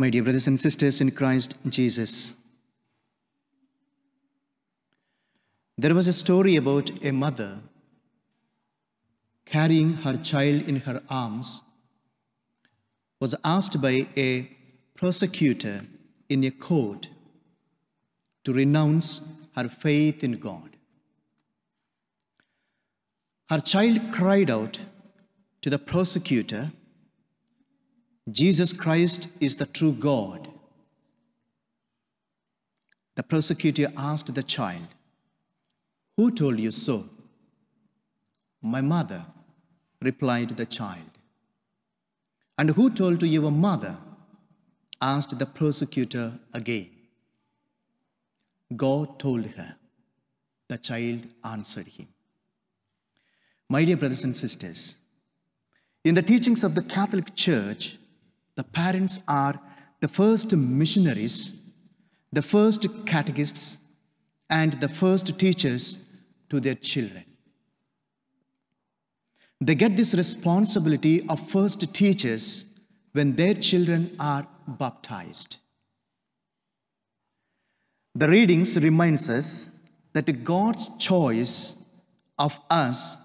My dear brothers and sisters in Christ Jesus, there was a story about a mother carrying her child in her arms was asked by a prosecutor in a court to renounce her faith in God. Her child cried out to the prosecutor, Jesus Christ is the true God. The prosecutor asked the child, Who told you so? My mother, replied the child. And who told to your mother? asked the prosecutor again. God told her. The child answered him. My dear brothers and sisters, in the teachings of the Catholic Church, the parents are the first missionaries, the first catechists, and the first teachers to their children. They get this responsibility of first teachers when their children are baptized. The readings reminds us that God's choice of us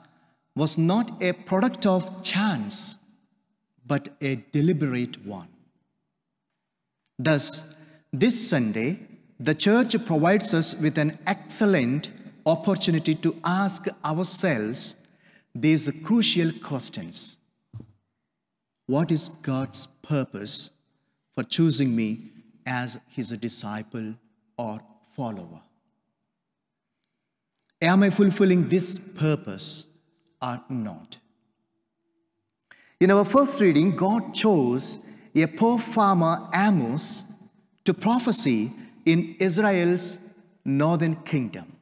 was not a product of chance, but a deliberate one. Thus, this Sunday, the church provides us with an excellent opportunity to ask ourselves these crucial questions. What is God's purpose for choosing me as his disciple or follower? Am I fulfilling this purpose or not? In our first reading, God chose a poor farmer Amos to prophesy in Israel's northern kingdom.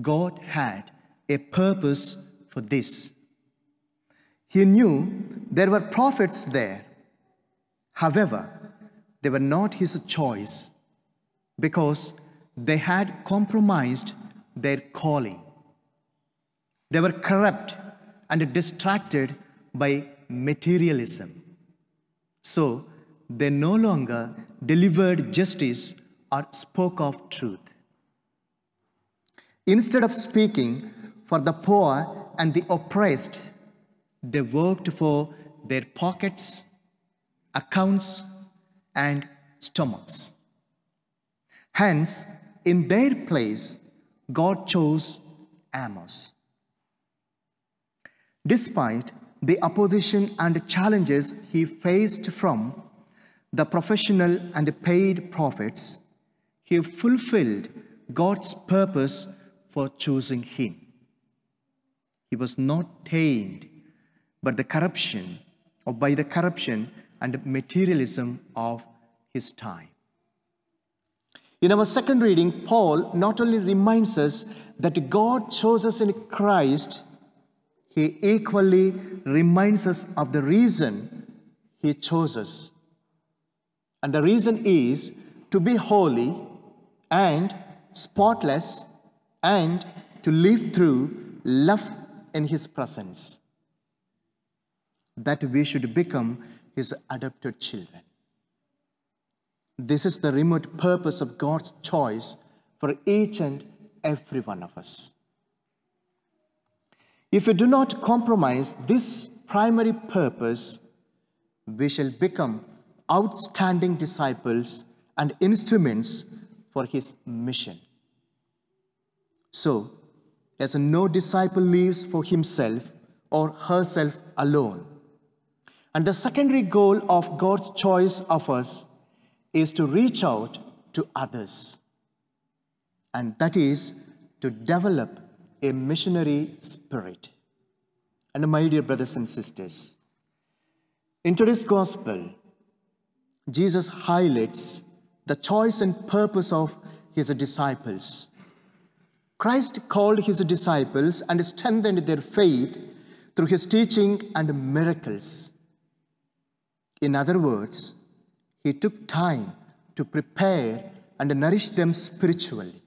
God had a purpose for this. He knew there were prophets there. However, they were not his choice because they had compromised their calling. They were corrupt and distracted by materialism. So they no longer delivered justice or spoke of truth. Instead of speaking for the poor and the oppressed, they worked for their pockets, accounts, and stomachs. Hence, in their place, God chose Amos. Despite the opposition and challenges he faced from the professional and paid prophets, he fulfilled God's purpose for choosing him. He was not tamed but the corruption or by the corruption and materialism of his time. In our second reading, Paul not only reminds us that God chose us in Christ, he equally reminds us of the reason he chose us. And the reason is to be holy and spotless and to live through love in his presence. That we should become his adopted children. This is the remote purpose of God's choice for each and every one of us. If we do not compromise this primary purpose, we shall become outstanding disciples and instruments for his mission. So, as no disciple lives for himself or herself alone. And the secondary goal of God's choice of us is to reach out to others. And that is to develop a missionary spirit. And my dear brothers and sisters, in today's gospel, Jesus highlights the choice and purpose of his disciples. Christ called his disciples and strengthened their faith through his teaching and miracles. In other words, he took time to prepare and nourish them spiritually.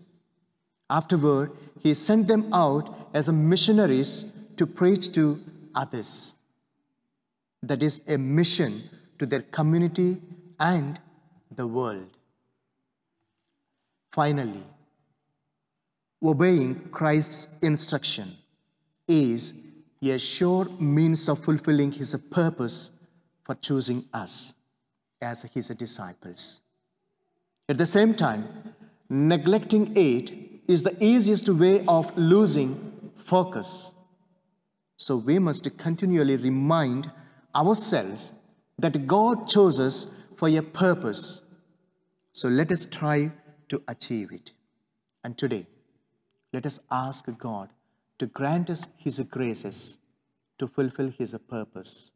Afterward, he sent them out as missionaries to preach to others. That is a mission to their community and the world. Finally, obeying Christ's instruction is a sure means of fulfilling his purpose for choosing us as his disciples. At the same time, neglecting it is the easiest way of losing focus. So we must continually remind ourselves that God chose us for a purpose. So let us try to achieve it. And today, let us ask God to grant us His graces to fulfill His purpose.